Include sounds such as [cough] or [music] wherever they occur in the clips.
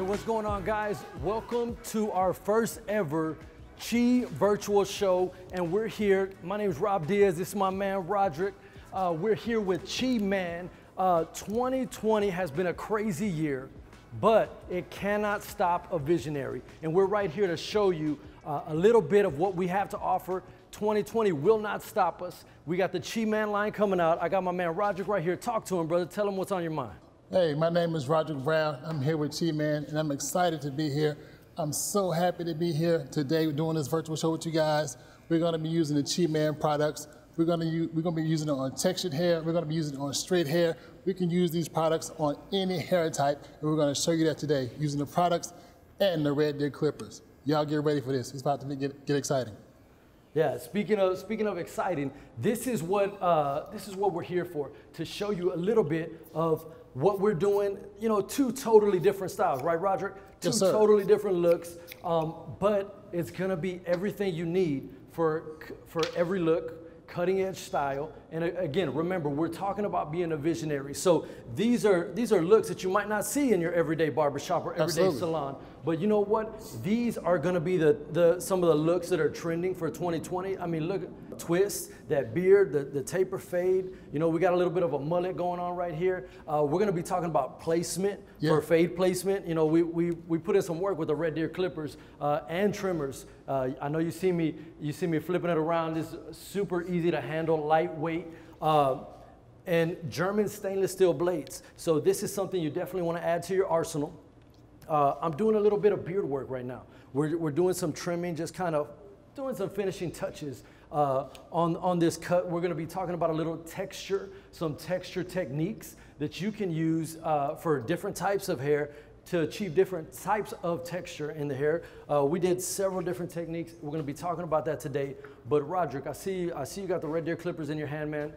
Hey, what's going on, guys? Welcome to our first ever Chi virtual show, and we're here. My name is Rob Diaz. This is my man Rodrick. Uh, we're here with Chi Man. Uh, 2020 has been a crazy year, but it cannot stop a visionary. And we're right here to show you uh, a little bit of what we have to offer. 2020 will not stop us. We got the Chi Man line coming out. I got my man Rodrick right here. Talk to him, brother. Tell him what's on your mind. Hey, my name is Rodrick Brown. I'm here with Chi Man, and I'm excited to be here. I'm so happy to be here today doing this virtual show with you guys. We're going to be using the Chi Man products. We're going to we're going to be using it on textured hair. We're going to be using it on straight hair. We can use these products on any hair type, and we're going to show you that today using the products and the Red Deer clippers. Y'all get ready for this. It's about to get, get exciting. Yeah, speaking of speaking of exciting, this is what uh, this is what we're here for to show you a little bit of what we're doing, you know, two totally different styles, right, Rodrick? Two Yes, totally different looks, um, but it's gonna be everything you need for for every look, cutting edge style. And again, remember, we're talking about being a visionary. So these are these are looks that you might not see in your everyday barbershop or everyday Absolutely. salon. But you know what? These are gonna be the, the some of the looks that are trending for 2020. I mean, look, twist, that beard, the, the taper fade. You know, we got a little bit of a mullet going on right here. Uh, we're gonna be talking about placement Yeah. for fade placement. You know, we, we, we put in some work with the Red Deer clippers uh, and trimmers. Uh, I know you see me you see me flipping it around. It's super easy to handle, lightweight. Uh, and German stainless steel blades. So this is something you definitely want to add to your arsenal. Uh, I'm doing a little bit of beard work right now. We're, we're doing some trimming, just kind of doing some finishing touches uh, on, on this cut. We're gonna be talking about a little texture, some texture techniques that you can use uh, for different types of hair to achieve different types of texture in the hair. Uh, we did several different techniques. We're gonna be talking about that today. But Rodrick, I see, I see you got the Red Deer clippers in your hand, man.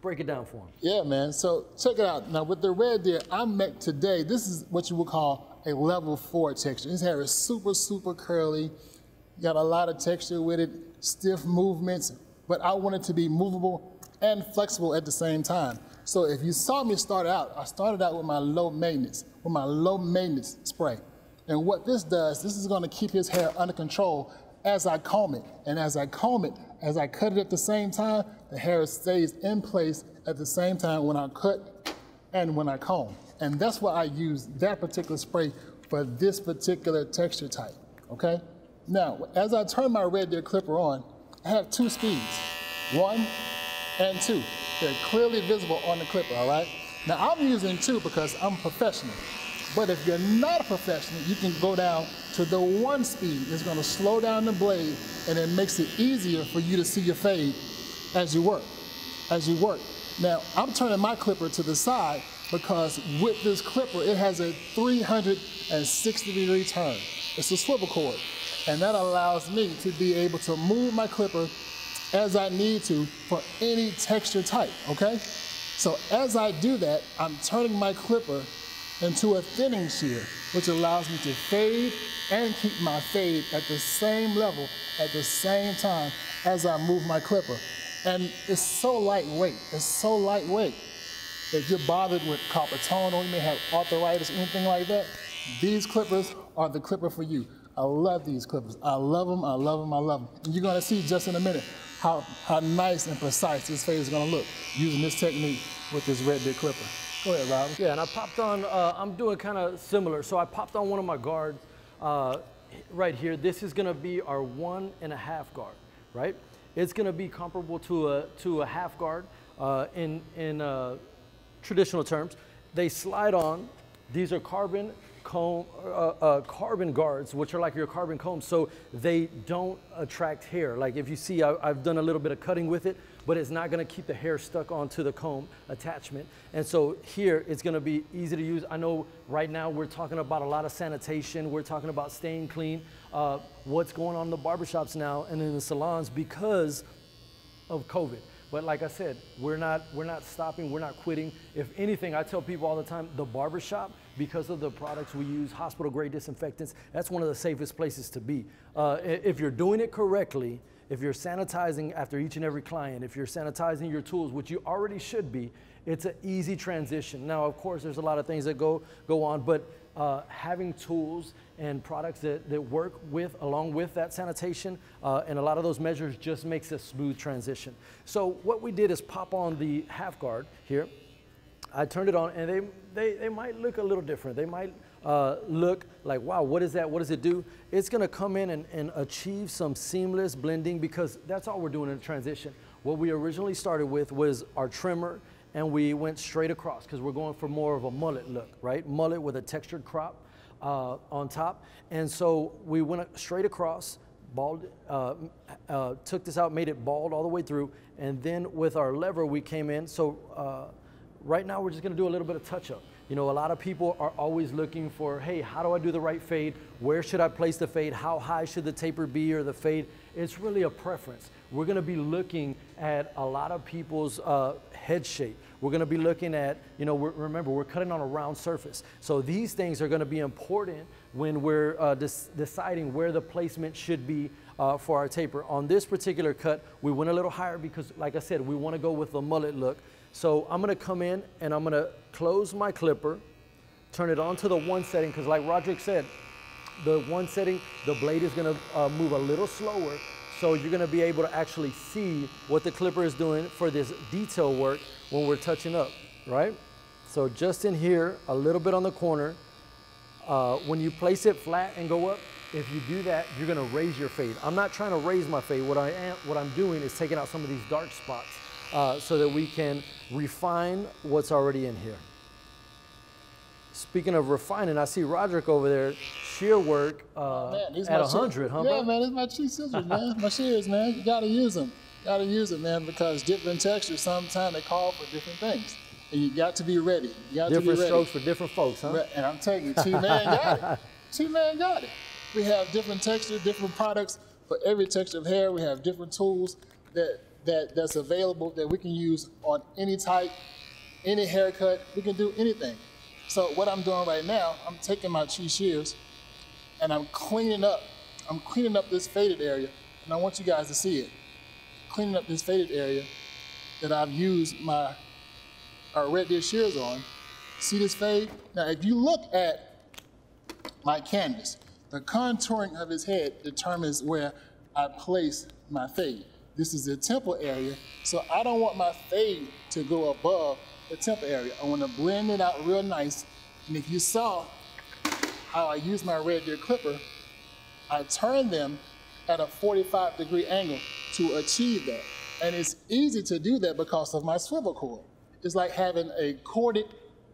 Break it down for him. Yeah, man. So check it out. Now with the red deer, I make today, this is what you would call a level four texture. His hair is super, super curly. Got a lot of texture with it, stiff movements, but I want it to be movable and flexible at the same time. So if you saw me start out, I started out with my low maintenance, with my low maintenance spray. And what this does, this is gonna keep his hair under control as I comb it. And as I comb it, as I cut it at the same time, the hair stays in place at the same time when I cut and when I comb. And that's why I use that particular spray for this particular texture type, okay? Now, as I turn my Red Deer clipper on, I have two speeds, one and two. They're clearly visible on the clipper, all right? Now, I'm using two because I'm professional. But if you're not a professional, you can go down to the one speed. It's gonna slow down the blade and it makes it easier for you to see your fade as you work, as you work. Now, I'm turning my clipper to the side because with this clipper, it has a 360 degree turn. It's a swivel cord. And that allows me to be able to move my clipper as I need to for any texture type, okay? So as I do that, I'm turning my clipper into a thinning shear, which allows me to fade and keep my fade at the same level at the same time as I move my clipper. And it's so lightweight, it's so lightweight. If you're bothered with carpal you may have arthritis anything like that, these clippers are the clipper for you. I love these clippers. I love them, I love them, I love them. And you're gonna see just in a minute how, how nice and precise this fade is gonna look using this technique with this red deer clipper. Go ahead, Robin. Yeah, and I popped on, uh, I'm doing kind of similar. So I popped on one of my guards uh, right here. This is gonna be our one and a half guard, right? It's gonna be comparable to a, to a half guard uh, in, in uh, traditional terms. They slide on, these are carbon comb, uh, uh, carbon guards, which are like your carbon combs, so they don't attract hair. Like if you see, I, I've done a little bit of cutting with it, but it's not gonna keep the hair stuck onto the comb attachment. And so here, it's gonna be easy to use. I know right now we're talking about a lot of sanitation, we're talking about staying clean, uh, what's going on in the barbershops now and in the salons because of COVID. But like I said, we're not we're not stopping, we're not quitting. If anything, I tell people all the time, the barbershop, because of the products we use, hospital grade disinfectants, that's one of the safest places to be. Uh, if you're doing it correctly, if you're sanitizing after each and every client, if you're sanitizing your tools, which you already should be, it's an easy transition. Now, of course, there's a lot of things that go, go on, but uh, having tools and products that, that work with, along with that sanitation, uh, and a lot of those measures just makes a smooth transition. So what we did is pop on the half guard here. I turned it on and they, they, they might look a little different. They might uh, look like, wow, what is that? What does it do? It's gonna come in and, and achieve some seamless blending because that's all we're doing in transition. What we originally started with was our trimmer and we went straight across because we're going for more of a mullet look, right? Mullet with a textured crop uh, on top. And so we went straight across, bald, uh, uh, took this out, made it bald all the way through. And then with our lever, we came in. So uh, right now we're just gonna do a little bit of touch up. You know, a lot of people are always looking for, hey, how do I do the right fade? Where should I place the fade? How high should the taper be or the fade? It's really a preference. We're gonna be looking at a lot of people's uh, head shape. We're gonna be looking at, you know, we're, remember, we're cutting on a round surface. So these things are gonna be important when we're uh, deciding where the placement should be uh, for our taper. On this particular cut, we went a little higher because, like I said, we wanna go with the mullet look. So I'm gonna come in and I'm gonna close my clipper, turn it on to the one setting, because like Rodrick said, the one setting, the blade is gonna uh, move a little slower, so you're gonna be able to actually see what the clipper is doing for this detail work when we're touching up, right? So just in here, a little bit on the corner, uh, when you place it flat and go up, if you do that, you're gonna raise your fade. I'm not trying to raise my fade. What, I am, what I'm doing is taking out some of these dark spots uh, so that we can refine what's already in here. Speaking of refining, I see Rodrick over there, shear work uh, man, at 100, huh, Yeah, man, it's my Chi scissors, man. my shears, man. You gotta use them. Gotta use it, man, because different textures sometimes they call for different things. And you got to be ready. You got different to be ready. strokes for different folks, huh? And I'm telling you, two man got it. [laughs] Two man got it. We have different textures, different products for every texture of hair. We have different tools that that, that's available that we can use on any type, any haircut. We can do anything. So what I'm doing right now, I'm taking my Chi shears and I'm cleaning up. I'm cleaning up this faded area, and I want you guys to see it. Cleaning up this faded area that I've used my our red deer shears on. See this fade? Now, if you look at my canvas, the contouring of his head determines where I place my fade. This is the temple area, so I don't want my fade to go above the temple area. I want to blend it out real nice. And if you saw how I use my red deer clipper, I turn them at a 45 degree angle to achieve that. And it's easy to do that because of my swivel cord. It's like having a corded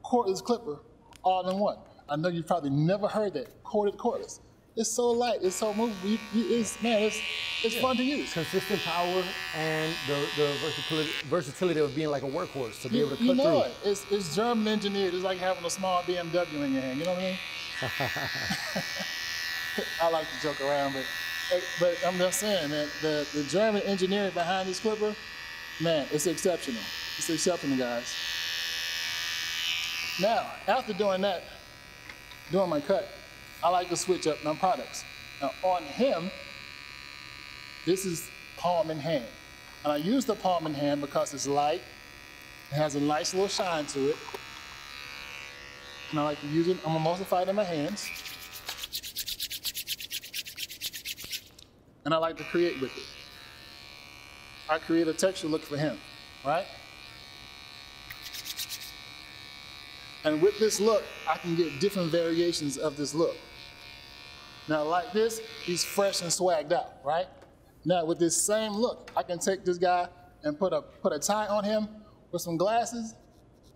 cordless clipper all in one. I know you've probably never heard that, corded cordless. It's so light. It's so movable. You, you, it's man, it's it's yeah. fun to use. Consistent power and the, the versatility, versatility of being like a workhorse to be you, able to cut you know through. It. It's it's German engineered. It's like having a small BMW in your hand. You know what I mean? [laughs] I like to joke around, but but I'm just saying that the the German engineering behind this clipper, man, it's exceptional. It's exceptional, guys. Now, after doing that, doing my cut, I like to switch up my products. Now on him, this is palm in hand. And I use the palm in hand because it's light, it has a nice little shine to it. And I like to use it, I'm it in my hands. And I like to create with it. I create a texture look for him, right? And with this look, I can get different variations of this look. Now, like this, he's fresh and swagged out, right? Now, with this same look, I can take this guy and put a, put a tie on him with some glasses,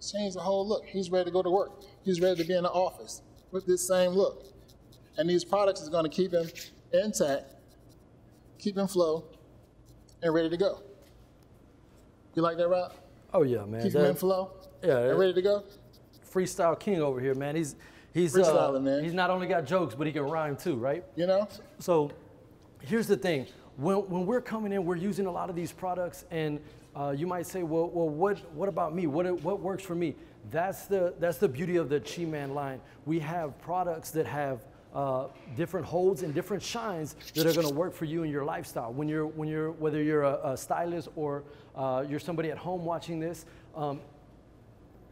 change the whole look. He's ready to go to work. He's ready to be in the office with this same look. And these products is gonna keep him intact, keep him flow, and ready to go. You like that, Rob? Oh yeah, man. Keep that, him in flow. Yeah. And ready to go. Freestyle king over here, man. He's he's uh, man. he's not only got jokes, but he can rhyme too, right? You know. So, here's the thing: when when we're coming in, we're using a lot of these products, and uh, you might say, well, well, what what about me? What what works for me? That's the that's the beauty of the Chi Man line. We have products that have uh, different holds and different shines that are going to work for you and your lifestyle. When you're, when you're, whether you're a, a stylist or uh, you're somebody at home watching this, um,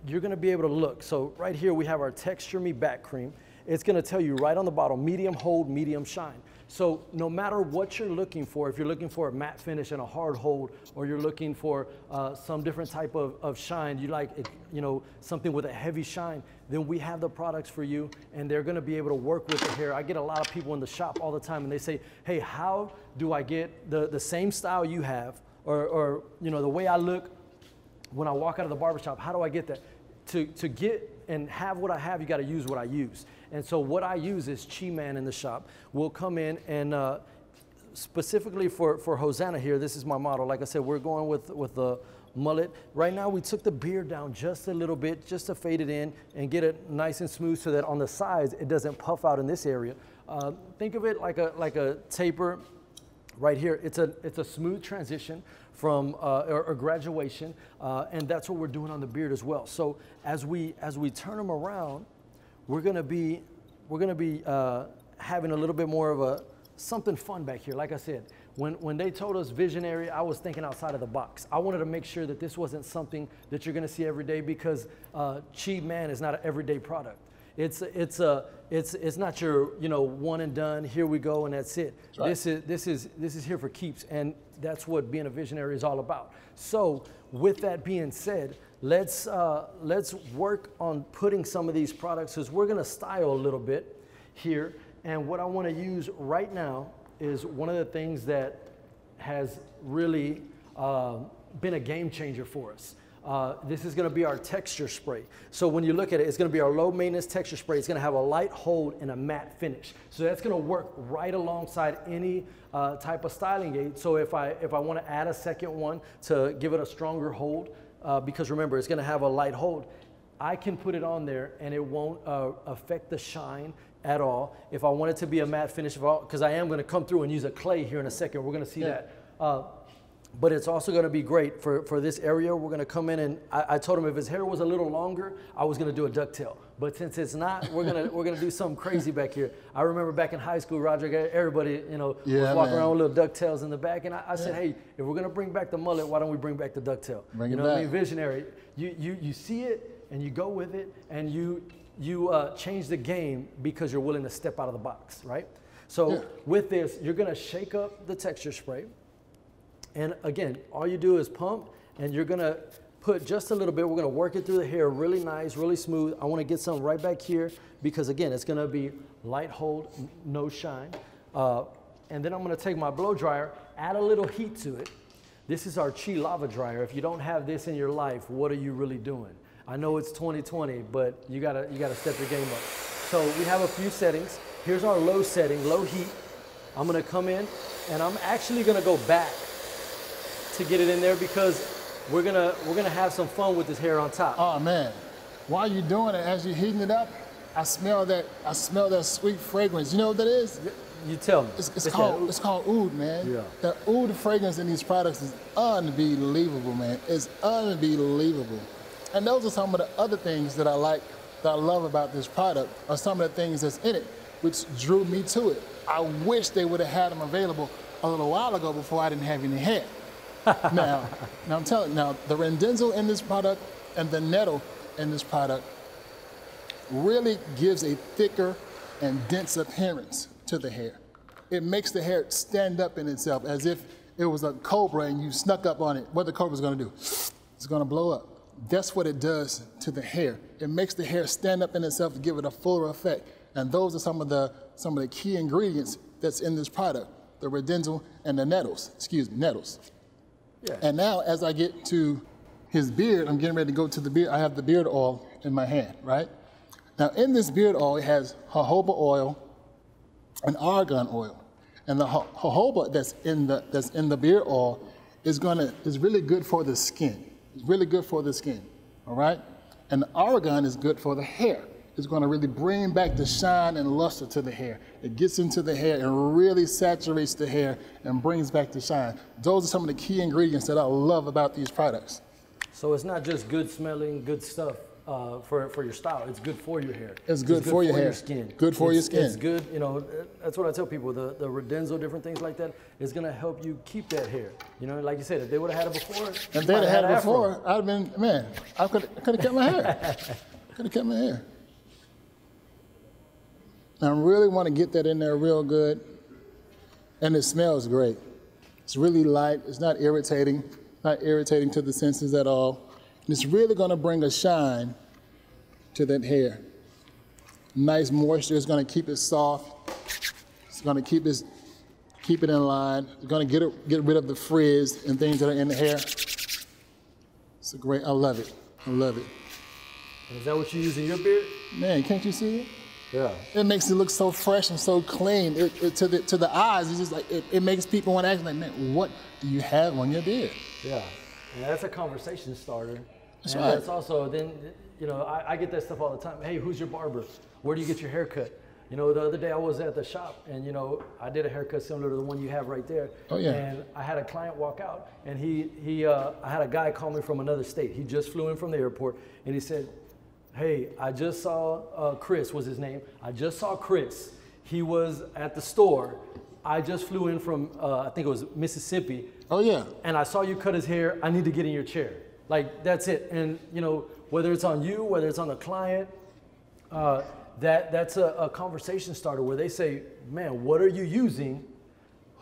you're going to be able to look. So right here we have our Texture Me Back Cream. It's going to tell you right on the bottle, medium hold, medium shine. So no matter what you're looking for, if you're looking for a matte finish and a hard hold, or you're looking for uh, some different type of, of shine, you like you know something with a heavy shine, then we have the products for you, and they're going to be able to work with the hair. I get a lot of people in the shop all the time, and they say, "Hey, how do I get the the same style you have, or or you know the way I look when I walk out of the barbershop? How do I get that?" To to get and have what I have, you got to use what I use. And so what I use is Chi Man in the shop. We'll come in and uh, specifically for, for Hosanna here, this is my model. Like I said, we're going with, with the mullet. Right now we took the beard down just a little bit, just to fade it in and get it nice and smooth so that on the sides, it doesn't puff out in this area. Uh, think of it like a, like a taper right here. It's a, it's a smooth transition from uh, or, or, graduation, uh, and that's what we're doing on the beard as well. So as we as we turn them around, we're gonna be we're gonna be uh, having a little bit more of a something fun back here. Like I said, when when they told us visionary, I was thinking outside of the box. I wanted to make sure that this wasn't something that you're gonna see every day because uh, Man is not an everyday product. It's it's a it's it's not your you know one and done. Here we go and that's it. Right. This is this is this is here for keeps, and that's what being a visionary is all about. So with that being said, let's, uh, let's work on putting some of these products because we're going to style a little bit here. And what I want to use right now is one of the things that has really uh, been a game changer for us. Uh, this is going to be our texture spray. So when you look at it, it's going to be our low maintenance texture spray. It's going to have a light hold and a matte finish. So that's going to work right alongside any uh, type of styling aid. So if I, if I want to add a second one to give it a stronger hold, uh, because remember, it's going to have a light hold, I can put it on there and it won't uh, affect the shine at all. If I want it to be a matte finish, because I am going to come through and use a clay here in a second. We're going to see yeah. that. But it's also going to be great for, for this area. We're going to come in and I, I, told him if his hair was a little longer, I was going to do a ducktail. But since it's not, we're going to we're going to do something crazy back here. I remember back in high school, Rodrick, everybody you know yeah, was walking man. around with little ducktails in the back, and I, I said, hey, if we're going to bring back the mullet, why don't we bring back the ducktail? Bring you know what I mean? Visionary. You you you see it and you go with it, and you you uh, change the game because you're willing to step out of the box, right? So yeah. with this, you're going to shake up the texture spray. And again, all you do is pump and you're gonna put just a little bit. We're gonna work it through the hair really nice, really smooth. I wanna get some right back here because again, it's gonna be light hold, no shine. Uh, and then I'm gonna take my blow dryer, add a little heat to it. This is our Chi Lava Dryer. If you don't have this in your life, what are you really doing? I know it's 2020, but you gotta, you gotta step your game up. So we have a few settings. Here's our low setting, low heat. I'm gonna come in and I'm actually gonna go back to get it in there because we're gonna we're gonna have some fun with this hair on top. Oh man, while you're doing it, as you're heating it up, I smell that I smell that sweet fragrance. You know what that is? You tell me. It's, it's, it's called it's called oud, man. Yeah. The oud fragrance in these products is unbelievable, man. It's unbelievable. And those are some of the other things that I like, that I love about this product, are some of the things that's in it, which drew me to it. I wish they would have had them available a little while ago before I didn't have any hair [laughs] now, now I'm telling now the Redensyl in this product and the nettle in this product really gives a thicker and dense appearance to the hair. It makes the hair stand up in itself as if it was a cobra and you snuck up on it. What the cobra's gonna do? It's gonna blow up. That's what it does to the hair. It makes the hair stand up in itself to give it a fuller effect. And those are some of the some of the key ingredients that's in this product: the Redensyl and the nettles. Excuse me, nettles. And now as I get to his beard, I'm getting ready to go to the beard. I have the beard oil in my hand, right? Now in this beard oil, it has jojoba oil and argan oil. And the jojoba that's in the, that's in the beard oil is gonna, is really good for the skin. It's really good for the skin, all right? And the argan is good for the hair is going to really bring back the shine and luster to the hair. It gets into the hair and really saturates the hair and brings back the shine. Those are some of the key ingredients that I love about these products. So it's not just good smelling, good stuff. uh, for, for your style. It's good for your hair. It's good for your hair. skin. Good for your skin. It's good, you know, that's what I tell people. The, the Redensyl, different things like that, is going to help you keep that hair. You know, like you said, if they would have had it before, If they'd have had an it before, I'd have been, man, I could have kept my hair. [laughs] could have kept my hair. I really want to get that in there real good. And it smells great. It's really light. It's not irritating, not irritating to the senses at all. And it's really going to bring a shine to that hair. Nice moisture. It's going to keep it soft. It's going to keep it, keep it in line. It's going to get, it, get rid of the frizz and things that are in the hair. It's a great, I love it. I love it. Is that what you use in your beard? Man, can't you see it? Yeah. It makes it look so fresh and so clean. It, it, to the to the eyes, it's just like it, it makes people want to ask, like, man, what do you have on your beard? Yeah, and that's a conversation starter. That's and right. That's also then, you know, I, I get that stuff all the time. Hey, who's your barber? Where do you get your haircut? You know, the other day I was at the shop and you know I did a haircut similar to the one you have right there. Oh, yeah. And I had a client walk out and he he uh, I had a guy call me from another state. He just flew in from the airport and he said, Hey, I just saw uh, Chris was his name. I just saw Chris. He was at the store. I just flew in from uh, I think it was Mississippi Oh yeah, and I saw you cut his hair, I need to get in your chair. Like that's it. And you know, whether it's on you, whether it's on the client, uh, that that's a, a conversation starter where they say, "Man, what are you using?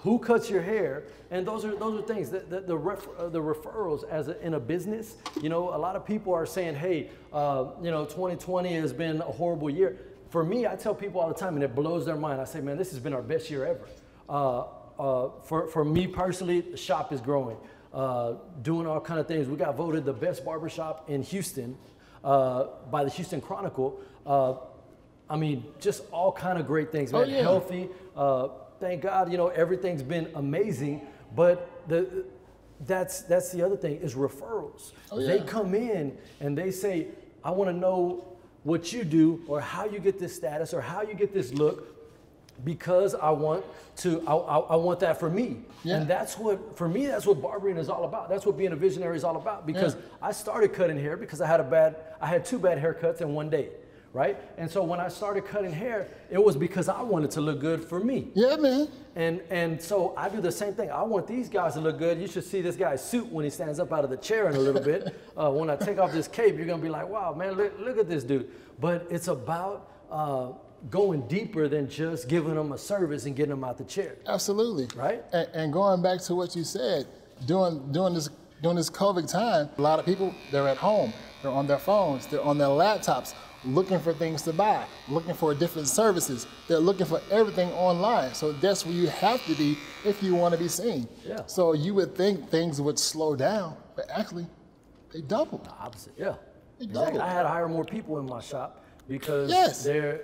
Who cuts your hair?" And those are those are things that the the, ref, uh, the referrals as a, in a business. You know, a lot of people are saying, "Hey, uh, you know, 2020 has been a horrible year." For me, I tell people all the time, and it blows their mind. I say, "Man, this has been our best year ever." Uh, uh, for for me personally, the shop is growing, uh, doing all kind of things. We got voted the best barbershop in Houston uh, by the Houston Chronicle. Uh, I mean, just all kind of great things, man. Oh, yeah. Healthy. Thank God, you know, everything's been amazing. But the that's that's the other thing is referrals. Oh, yeah. They come in and they say, I want to know what you do or how you get this status or how you get this look because I want to I, I, I want that for me. Yeah. And that's what for me that's what barbering is all about. That's what being a visionary is all about because Yeah. I started cutting hair because I had a bad I had two bad haircuts in one day, right? And so when I started cutting hair, it was because I wanted to look good for me. yeah, man. And and so I do the same thing. I want these guys to look good. You should see this guy's suit when he stands up out of the chair in a little bit. [laughs] Uh, when I take off this cape, you're gonna be like, wow, man, look, look at this dude. But it's about uh, going deeper than just giving them a service and getting them out the chair. Absolutely. Right? And, and going back to what you said, during during this during this COVID time, a lot of people they're at home, they're on their phones, they're on their laptops, looking for things to buy, looking for different services. They're looking for everything online. So that's where you have to be if you want to be seen. Yeah. So you would think things would slow down, but actually, they doubled. The Opposite, yeah. They Exactly. doubled. I had to hire more people in my shop because Yes. they're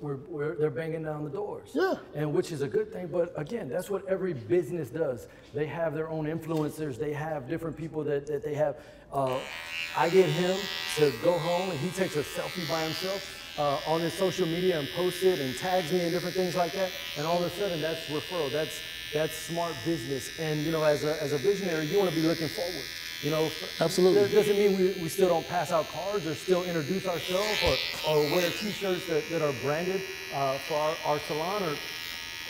we're, we're, they're banging down the doors. Yeah. And which is a good thing, but again, that's what every business does. They have their own influencers. They have different people that, that they have. Uh, I get him to go home and he takes a selfie by himself uh, on his social media and posts it and tags me and different things like that. And all of a sudden, that's referral. That's that's smart business. And you know, as a as a visionary, you want to be looking forward. You know, Absolutely. That doesn't mean we, we still don't pass out cards or still introduce ourselves or, or wear t-shirts that, that are branded uh, for our, our salon or,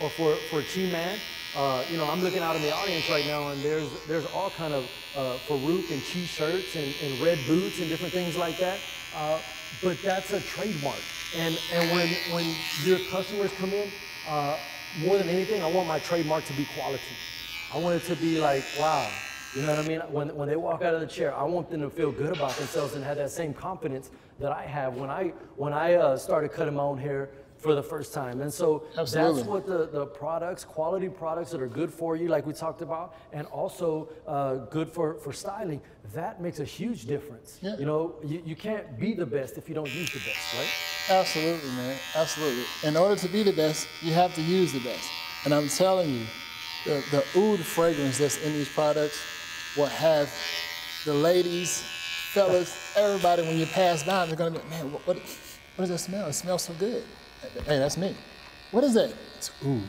or for, for Chi Man. Uh, you know, I'm looking out in the audience right now and there's, there's all kind of uh, Farouk and Chi shirts and, and red boots and different things like that. Uh, but that's a trademark. And, and when, when your customers come in, uh, more than anything, I want my trademark to be quality. I want it to be like, wow, you know what I mean? When, when they walk out of the chair, I want them to feel good about themselves and have that same confidence that I have when I when I uh, started cutting my own hair for the first time. And so Absolutely. that's what the, the products, quality products that are good for you, like we talked about, and also uh, good for, for styling, that makes a huge difference. Yeah. You know, you, you can't be the best if you don't use the best, right? Absolutely, man. Absolutely. In order to be the best, you have to use the best. And I'm telling you, the, the oud fragrance that's in these products will have the ladies, fellas, everybody, when you pass by, they're going to be, like, man, what, what, what does that smell? It smells so good. Hey, that's me. What is that? It's oud.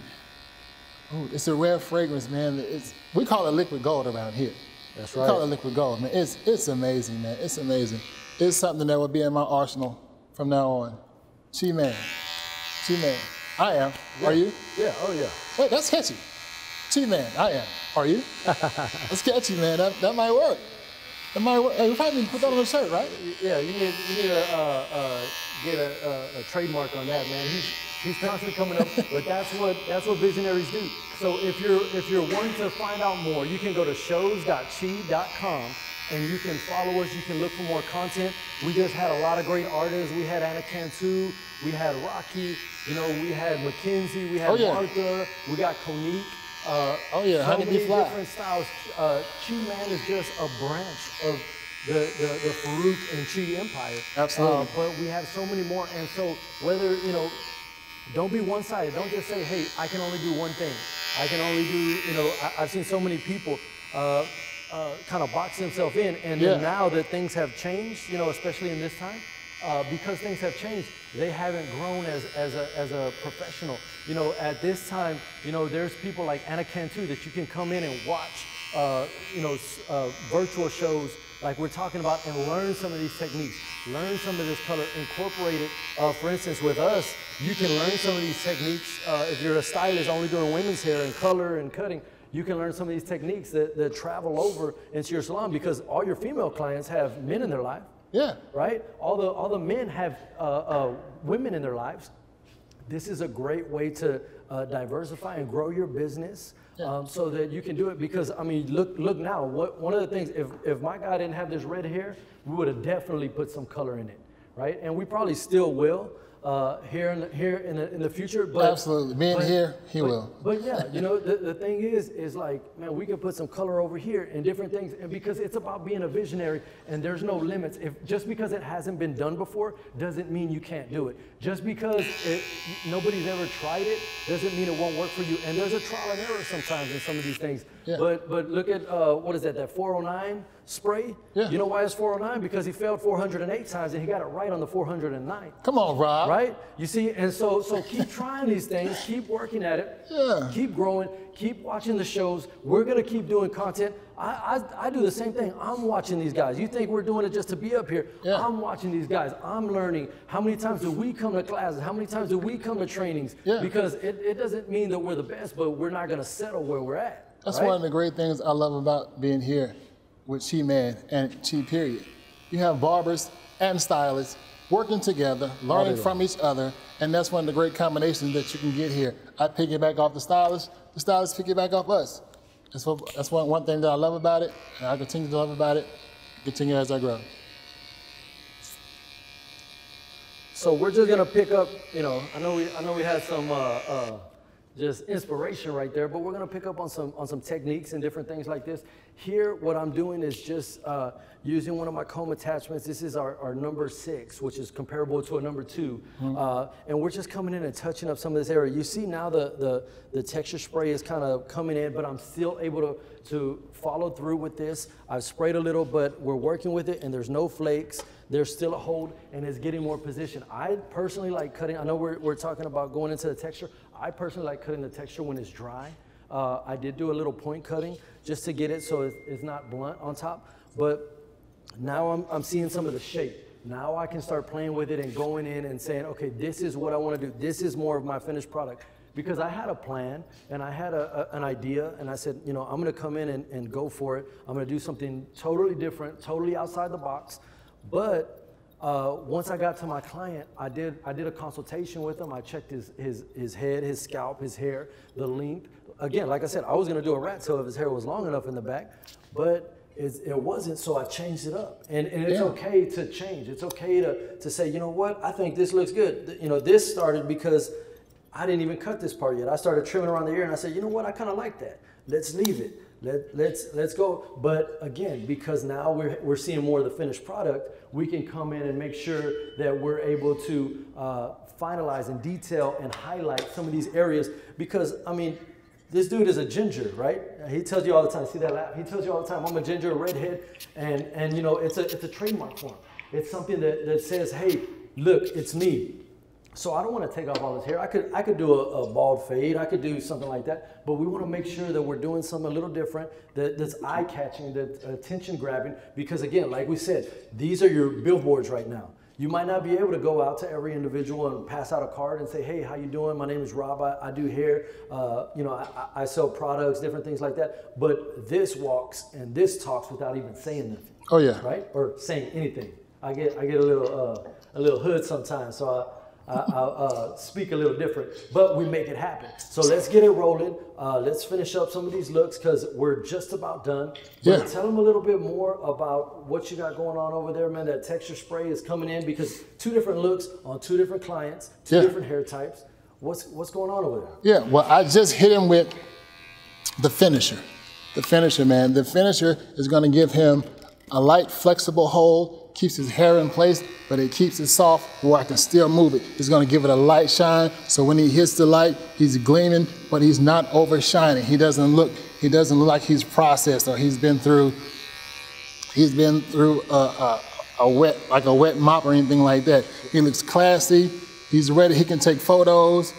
Oud. It's a rare fragrance, man. It's, we call it liquid gold around here. That's right. We call it liquid gold, man. It's, it's amazing, man. It's amazing. It's something that will be in my arsenal from now on. Chi Man. Chi Man. I am. Yeah. Are you? Yeah. Oh yeah. Wait, that's catchy. Chi Man. I am. Are you? [laughs] that's catchy, man. That, that might work. That might work. Hey, we probably need to put that on a shirt, right? Yeah. You need you need to uh, uh, get a, a, a trademark on that, man. He's he's constantly coming up, but that's what that's what visionaries do. So if you're if you're wanting to find out more, you can go to shows.chi.com and you can follow us. You can look for more content. We just had a lot of great artists. We had Anna Cantu, we had Rocky, you know, we had McKenzie, we had Oh, yeah. Martha, we got Coneic. Uh, Oh, yeah, so Honey Bee many Fly. different styles. Uh, Chi Man is just a branch of the, the, the Farouk and Chi empire. Absolutely. Uh, but we have so many more. And so whether, you know, don't be one-sided. Don't just say, hey, I can only do one thing. I can only do, you know, I, I've seen so many people uh, uh, kind of box themselves in. And then Yeah. now that things have changed, you know, especially in this time, uh, because things have changed, they haven't grown as, as, a, as a professional. You know, at this time, you know, there's people like Anna Cantu that you can come in and watch, uh, you know, uh, virtual shows like we're talking about and learn some of these techniques, learn some of this color, incorporate it. Uh, for instance, with us, you can learn some of these techniques. Uh, if you're a stylist only doing women's hair and color and cutting, you can learn some of these techniques that, that travel over into your salon because all your female clients have men in their life Yeah. right? All the all the men have uh, uh, women in their lives. This is a great way to uh, diversify and grow your business. Um, so that you can do it because I mean look look now what one of the things if, if my guy didn't have this red hair we would have definitely put some color in it right and we probably still will uh, here in the, here in the, in the future but Absolutely. Being but- here, he but- will. but yeah, you know, the, the thing is, is like, man, we can put some color over here and different things. And because it's about being a visionary and there's no limits. If just because it hasn't been done before doesn't mean you can't do it. Just because it, nobody's ever tried it doesn't mean it won't work for you. And there's a trial and error sometimes in some of these things. Yeah. But but look at uh, what is that? That 409 spray. Yeah. You know why it's 409? Because he failed 408 times and he got it right on the 409 Come on, Rob. right? You see, and so so keep trying these things, keep working at it, Yeah. keep growing, keep watching the shows. We're gonna keep doing content. I, I I do the same thing. I'm watching these guys. You think we're doing it just to be up here? Yeah. I'm watching these guys. I'm learning. How many times do we come to classes? How many times do we come to trainings? Yeah. Because it, it doesn't mean that we're the best, but we're not gonna settle where we're at. That's right? one of the great things I love about being here with Chi Man and Chi Period. You have barbers and stylists working together, learning from each other, and that's one of the great combinations that you can get here. I piggyback off the stylist, the stylist piggyback off us. That's, what, that's one, one thing that I love about it, and I continue to love about it, continue as I grow. So we're just gonna pick up, you know, I know we, I know we had some, uh, uh, just inspiration right there, but we're gonna pick up on some, on some techniques and different things like this. Here, what I'm doing is just uh, using one of my comb attachments. This is our, our number six, which is comparable to a number 2 Uh, and we're just coming in and touching up some of this area. You see now the, the, the texture spray is kind of coming in, but I'm still able to, to follow through with this. I've sprayed a little, but we're working with it and there's no flakes. There's still a hold and it's getting more position. I personally like cutting, I know we're, we're talking about going into the texture. I personally like cutting the texture when it's dry. Uh, I did do a little point cutting just to get it so it's, not blunt on top. But now I'm, I'm seeing some of the shape. Now I can start playing with it and going in and saying, okay, this is what I want to do. This is more of my finished product. Because I had a plan and I had a, a- an idea and I said, you know, I'm going to come in and, and go for it. I'm going to do something totally different, totally outside the box. But uh, once I got to my client, I did, I did a consultation with him. I checked his, his, his head, his scalp, his hair, the length. Again, like I said, I was gonna do a rat tail if his hair was long enough in the back, but it wasn't, so I changed it up. And, and it's Yeah. okay to change. It's okay to, to say, you know what, I think this looks good. You know, this started because I didn't even cut this part yet. I started trimming around the ear and I said, you know what, I kind of like that. Let's leave it. Let, let's, let's go. But again, because now we're, we're seeing more of the finished product, we can come in and make sure that we're able to uh, finalize and detail and highlight some of these areas. Because, I mean, this dude is a ginger, right? He tells you all the time, see that laugh? He tells you all the time, I'm a ginger, a redhead, and, and you know, it's a, it's a trademark for him. It's something that, that says, hey, look, it's me. So I don't want to take off all this hair. I could I could do a, a bald fade. I could do something like that. But we want to make sure that we're doing something a little different that, that's eye catching, that's attention grabbing. Because again, like we said, these are your billboards right now. You might not be able to go out to every individual and pass out a card and say, "Hey, how you doing? My name is Rob. I, I do hair. Uh, you know, I, I, sell products, different things like that." But this walks and this talks without even saying nothing. Oh yeah. Right? Or saying anything. I get I get a little uh, a little hood sometimes, so I I, uh, speak a little different, but we make it happen. So let's get it rolling. Uh, let's finish up some of these looks because we're just about done. Yeah. Tell them a little bit more about what you got going on over there, man. That texture spray is coming in because two different looks on two different clients, two yeah. different hair types. What's what's going on over there? Yeah, well, I just hit him with the finisher. The finisher, man. The finisher is going to give him a light, flexible hold keeps his hair in place, but it keeps it soft where I can still move it. It's gonna give it a light shine, so when he hits the light, he's gleaming, but he's not overshining. He doesn't look, he doesn't look like he's processed or he's been through, he's been through a, a, a wet, like a wet mop or anything like that. He looks classy, he's ready, he can take photos.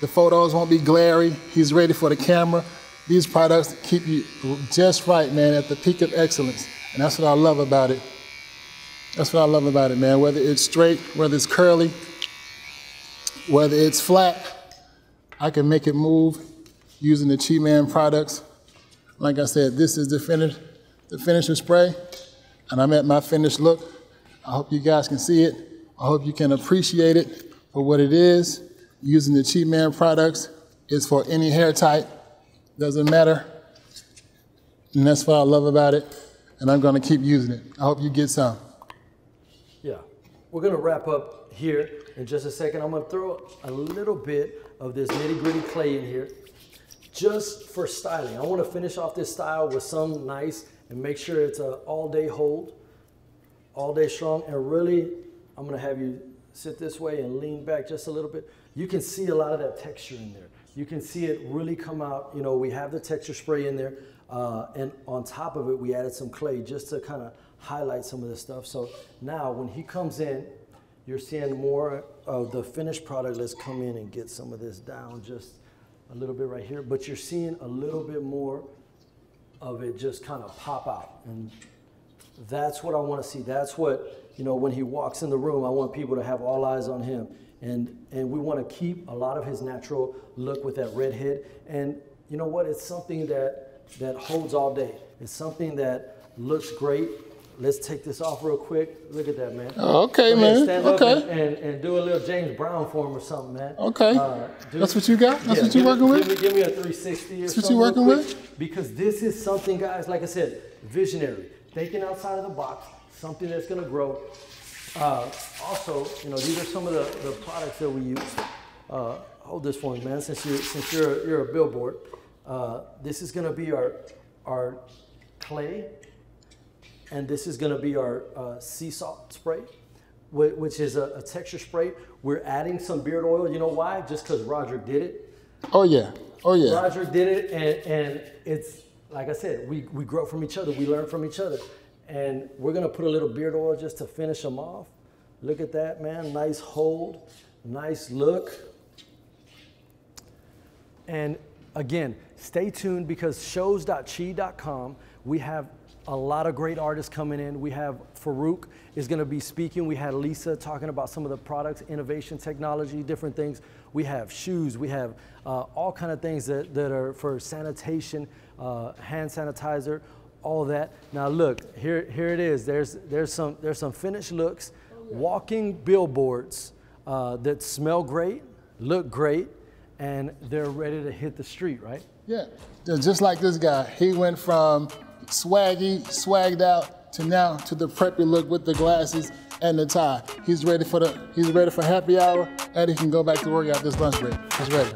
The photos won't be glary. He's ready for the camera. These products keep you just right, man, at the peak of excellence. And that's what I love about it. That's what I love about it, man. Whether it's straight, whether it's curly, whether it's flat, I can make it move using the Chi Man products. Like I said, this is the finish, the finisher spray, and I'm at my finished look. I hope you guys can see it. I hope you can appreciate it for what it is. Using the Chi Man products is for any hair type, doesn't matter. And that's what I love about it, and I'm gonna keep using it. I hope you get some. We're to wrap up here in just a second. I'm to throw a little bit of this nitty gritty clay in here just for styling. I want to finish off this style with some nice and make sure it's a all day hold, all day strong. And really, I'm to have you sit this way and lean back just a little bit. You can see a lot of that texture in there. You can see it really come out. You know, we have the texture spray in there. Uh, and on top of it, we added some clay just to kind of highlight some of this stuff. So now when he comes in, you're seeing more of the finished product. Let's come in and get some of this down just a little bit right here. But you're seeing a little bit more of it just kind of pop out. And that's what I want to see. That's what, you know, when he walks in the room, I want people to have all eyes on him. And, and we want to keep a lot of his natural look with that red head. And you know what? It's something that, that holds all day. It's something that looks great let's take this off real quick. Look at that, man. Okay, man. Stand okay. up and, and, and, do a little James Brown for him or something, man. Okay. Uh, That's what you got? That's yeah, what you're working with? Give me, give me a 360 That's what you're working with? Because this is something, guys, like I said, visionary. Thinking outside of the box, something that's going to grow. Uh, also, you know, these are some of the, the products that we use. Uh, hold this for me, man, since you're, since you're, you're a billboard. Uh, this is going to be our, our clay and this is gonna be our uh, sea salt spray, which is a, a, texture spray. We're adding some beard oil. You know why? Just because Rodrick did it. Oh yeah, oh yeah. Rodrick did it, and, and it's like I said, we, we grow from each other. We learn from each other. And we're gonna put a little beard oil just to finish them off. Look at that, man. Nice hold, nice look. And again, stay tuned because shows.chi.com, we have a lot of great artists coming in. We have Farouk is going to be speaking. We had Lisa talking about some of the products, innovation, technology, different things. We have shoes. We have uh, all kind of things that, that are for sanitation, uh, hand sanitizer, all that. Now look, here, here it is. There's, there's, some, there's some finished looks, walking billboards uh, that smell great, look great, and they're ready to hit the street, right? Yeah, just like this guy. He went from swaggy, swagged out to now to the preppy look with the glasses and the tie. He's ready for the he's ready for happy hour and he can go back to work out this lunch break. He's ready.